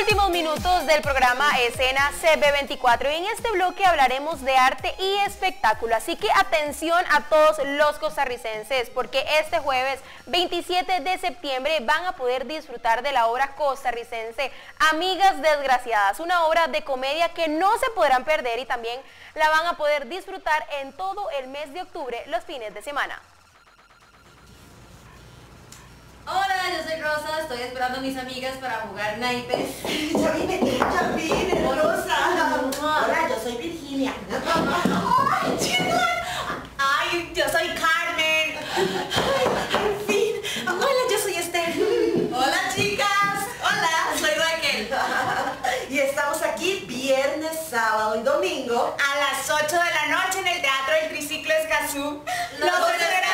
últimos minutos del programa Escena CB24 y en este bloque hablaremos de arte y espectáculo. Así que atención a todos los costarricenses porque este jueves 27 de septiembre van a poder disfrutar de la obra costarricense Amigas Desgraciadas, una obra de comedia que no se podrán perder y también la van a poder disfrutar en todo el mes de octubre los fines de semana. Hola, yo soy Rosa, estoy esperando a mis amigas para jugar naipes. Ya vine, ya vine, Rosa. Hola, yo soy Virginia. ¡Ay, chicos! ¡Ay, yo soy Carmen! ¡Ay, en fin! Hola, yo soy Esther. Hola, chicas. Hola, soy Raquel. Y estamos aquí viernes, sábado y domingo. A las 8 de la noche en el Teatro del Triciclo Escazú. ¡Los esperamos!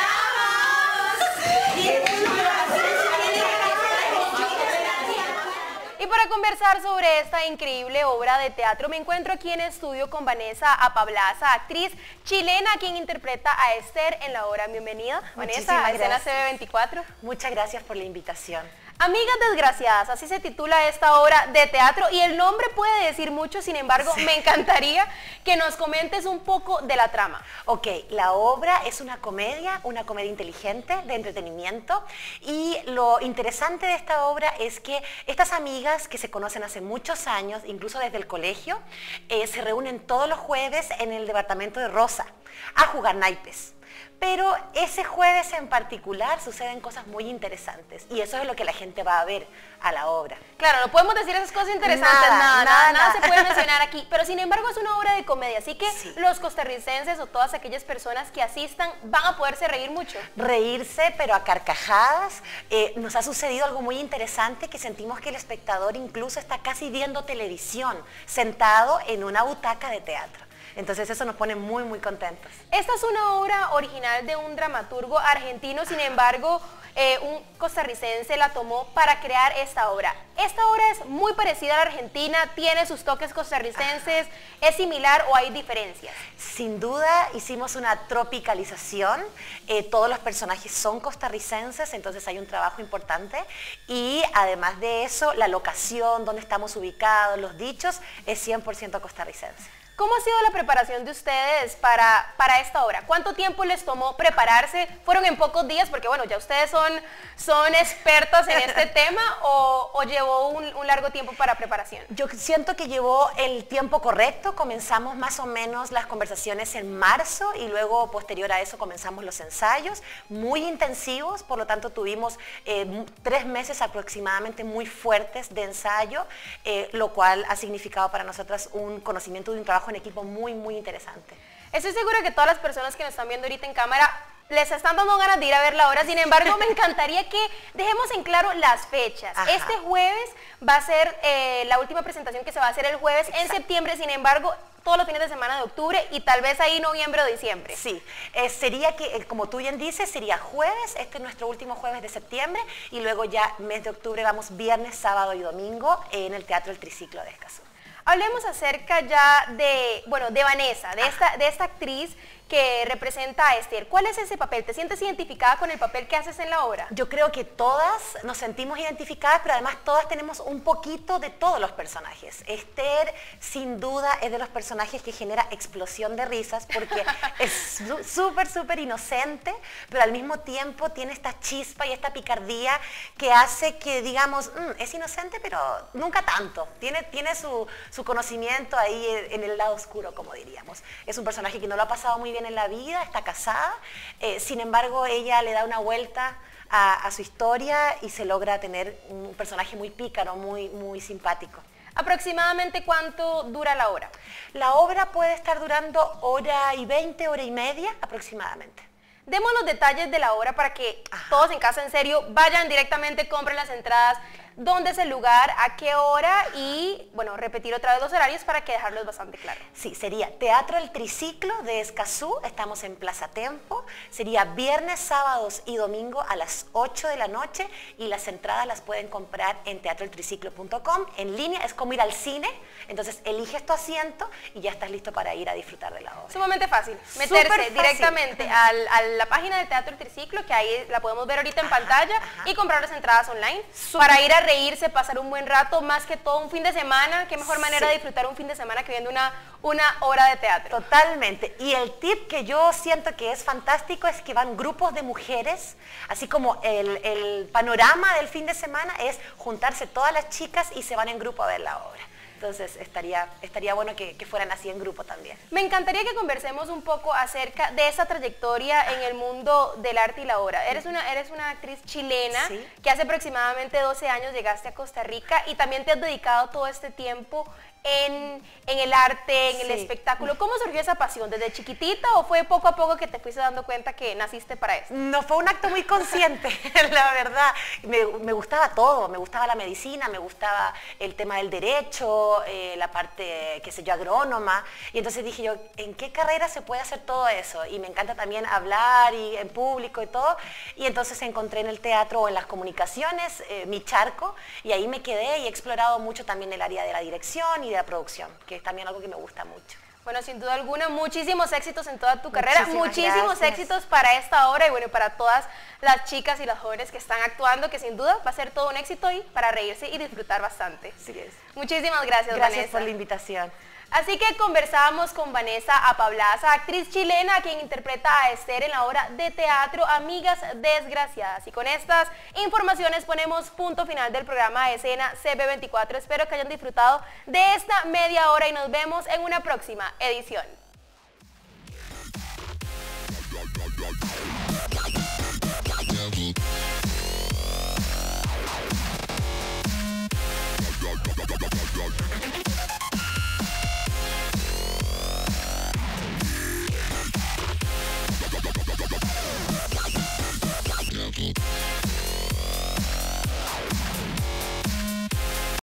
Y para conversar sobre esta increíble obra de teatro me encuentro aquí en estudio con Vanessa Apablaza, actriz chilena quien interpreta a Esther en la obra. Bienvenida, Vanessa, a Escena CB24. Muchas gracias por la invitación. Amigas desgraciadas, así se titula esta obra de teatro y el nombre puede decir mucho, sin embargo, me encantaría que nos comentes un poco de la trama. Ok, la obra es una comedia, una comedia inteligente, de entretenimiento y lo interesante de esta obra es que estas amigas que se conocen hace muchos años, incluso desde el colegio, eh, se reúnen todos los jueves en el departamento de Rosa a jugar naipes. Pero ese jueves en particular suceden cosas muy interesantes y eso es lo que la gente va a ver a la obra. Claro, no podemos decir esas cosas interesantes, nada, nada, nada, nada se puede mencionar aquí, pero sin embargo es una obra de comedia, así que Sí. los costarricenses o todas aquellas personas que asistan van a poderse reír mucho. reírse, pero a carcajadas. Eh, nos ha sucedido algo muy interesante que sentimos que el espectador incluso está casi viendo televisión, sentado en una butaca de teatro. Entonces eso nos pone muy, muy contentos. Esta es una obra original de un dramaturgo argentino, sin embargo, eh, un costarricense la tomó para crear esta obra. Esta obra es muy parecida a la argentina, tiene sus toques costarricenses, es similar o hay diferencias. Sin duda hicimos una tropicalización, eh, todos los personajes son costarricenses, entonces hay un trabajo importante y además de eso, la locación, donde estamos ubicados, los dichos, es 100% costarricense. ¿Cómo ha sido la preparación de ustedes para, para esta obra? ¿Cuánto tiempo les tomó prepararse? ¿Fueron en pocos días? Porque bueno, ya ustedes son, son expertos en este tema o, o llevó un, un largo tiempo para preparación. Yo siento que llevó el tiempo correcto, comenzamos más o menos las conversaciones en marzo y luego posterior a eso comenzamos los ensayos, muy intensivos, por lo tanto tuvimos eh, tres meses aproximadamente muy fuertes de ensayo, eh, lo cual ha significado para nosotras un conocimiento de un trabajo en equipo muy, muy interesante. Estoy segura que todas las personas que nos están viendo ahorita en cámara les están dando ganas de ir a ver la obra, sin embargo me encantaría que dejemos en claro las fechas. Ajá. Este jueves va a ser eh, la última presentación que se va a hacer el jueves en septiembre, sin embargo todos los fines de semana de octubre y tal vez ahí noviembre o diciembre. Sí, eh, sería que, eh, como tú bien dices, sería jueves, este es nuestro último jueves de septiembre y luego ya mes de octubre vamos viernes, sábado y domingo en el Teatro El Triciclo de Escazú. Hablemos acerca ya de, bueno, de Vanessa, de esta, de esta actriz que representa a Esther. ¿Cuál es ese papel? ¿Te sientes identificada con el papel que haces en la obra? Yo creo que todas nos sentimos identificadas, pero además todas tenemos un poquito de todos los personajes. Esther, sin duda, es de los personajes que genera explosión de risas porque es súper, súper inocente, pero al mismo tiempo tiene esta chispa y esta picardía que hace que digamos, "Mm, es inocente, pero nunca tanto. Tiene, tiene su, su conocimiento ahí en, el lado oscuro, como diríamos. Es un personaje que no lo ha pasado muy bien en la vida, está casada, eh, sin embargo, ella le da una vuelta a, a su historia y se logra tener un personaje muy pícaro, muy, muy simpático. ¿Aproximadamente cuánto dura la obra? La obra puede estar durando hora y veinte, hora y media aproximadamente. Demos los detalles de la obra para que todos en casa en serio vayan directamente, compren las entradas, dónde es el lugar, a qué hora y, bueno, repetir otra vez los horarios para que dejarlos bastante claros. Sí, sería Teatro El Triciclo de Escazú, estamos en Plaza Tempo, sería viernes, sábados y domingo a las 8 de la noche y las entradas las pueden comprar en teatroeltriciclo.com, en línea, es como ir al cine, entonces eliges tu asiento y ya estás listo para ir a disfrutar de la obra. Sumamente fácil, meterse fácil. directamente al- a la página de Teatro El Triciclo, que ahí la podemos ver ahorita en pantalla, y comprar las entradas online para ir a reírse, pasar un buen rato, más que todo un fin de semana. Qué mejor manera Sí. de disfrutar un fin de semana que viendo una, una obra de teatro. Totalmente. Y el tip que yo siento que es fantástico es que van grupos de mujeres, así como el, el panorama del fin de semana es juntarse todas las chicas y se van en grupo a ver la obra. Entonces estaría, estaría bueno que, que fueran así en grupo también. Me encantaría que conversemos un poco acerca de esa trayectoria en el mundo del arte y la obra. Eres una, eres una actriz chilena Sí. que hace aproximadamente 12 años llegaste a Costa Rica y también te has dedicado todo este tiempo en, en el arte, en el espectáculo. ¿Cómo surgió esa pasión? ¿Desde chiquitita o fue poco a poco que te fuiste dando cuenta que naciste para eso? No fue un acto muy consciente, la verdad. Me, me gustaba todo, me gustaba la medicina, me gustaba el tema del derecho, eh, la parte, qué sé yo, agrónoma. Y entonces dije yo, ¿en qué carrera se puede hacer todo eso? Y me encanta también hablar y en público y todo. Y entonces encontré en el teatro o en las comunicaciones eh, mi charco y ahí me quedé y he explorado mucho también el área de la dirección y de la producción, que es también algo que me gusta mucho. Bueno, sin duda alguna, muchísimos éxitos en toda tu carrera, Muchísimas muchísimos gracias. éxitos para esta obra y bueno, para todas las chicas y las jóvenes que están actuando, que sin duda va a ser todo un éxito y para reírse y disfrutar bastante. Así es. Muchísimas gracias, Gracias Vanessa. por la invitación. Así que conversábamos con Vanessa Apablaza, actriz chilena quien interpreta a Esther en la obra de teatro Amigas Desgraciadas. Y con estas informaciones ponemos punto final del programa de escena CB24. Espero que hayan disfrutado de esta media hora y nos vemos en una próxima edición.